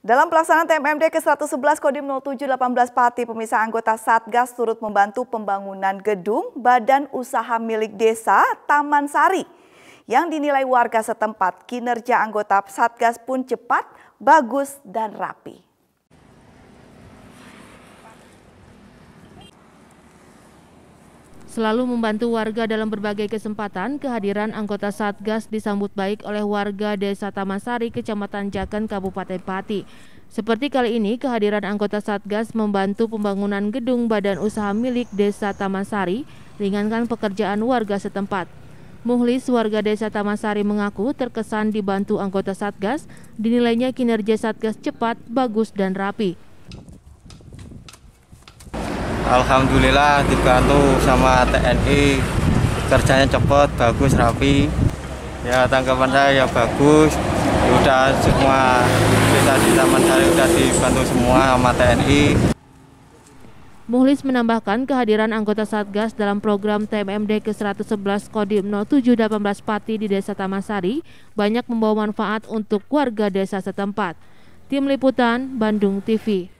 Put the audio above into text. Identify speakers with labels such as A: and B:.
A: Dalam pelaksanaan TMMD ke-111 Kodim 0718 Pati, pemisah anggota Satgas turut membantu pembangunan gedung Badan Usaha milik Desa Taman Sari yang dinilai warga setempat. Kinerja anggota Satgas pun cepat, bagus, dan rapi.
B: Selalu membantu warga dalam berbagai kesempatan, kehadiran anggota Satgas disambut baik oleh warga Desa Tamasari, Kecamatan Jaken, Kabupaten Pati. Seperti kali ini, kehadiran anggota Satgas membantu pembangunan gedung badan usaha milik Desa Tamasari, ringankan pekerjaan warga setempat. Muhlis warga Desa Tamasari mengaku terkesan dibantu anggota Satgas, dinilainya kinerja Satgas cepat, bagus, dan rapi.
C: Alhamdulillah dibantu sama TNI kerjanya cepat bagus rapi. Ya tanggapan saya ya bagus. Udah semua desa di Taman Sari udah dibantu semua sama TNI
B: Muhlis menambahkan kehadiran anggota Satgas dalam program TMMD ke-111 Kodim 0718 Pati di Desa Tamasari banyak membawa manfaat untuk warga desa setempat. Tim Liputan Bandung TV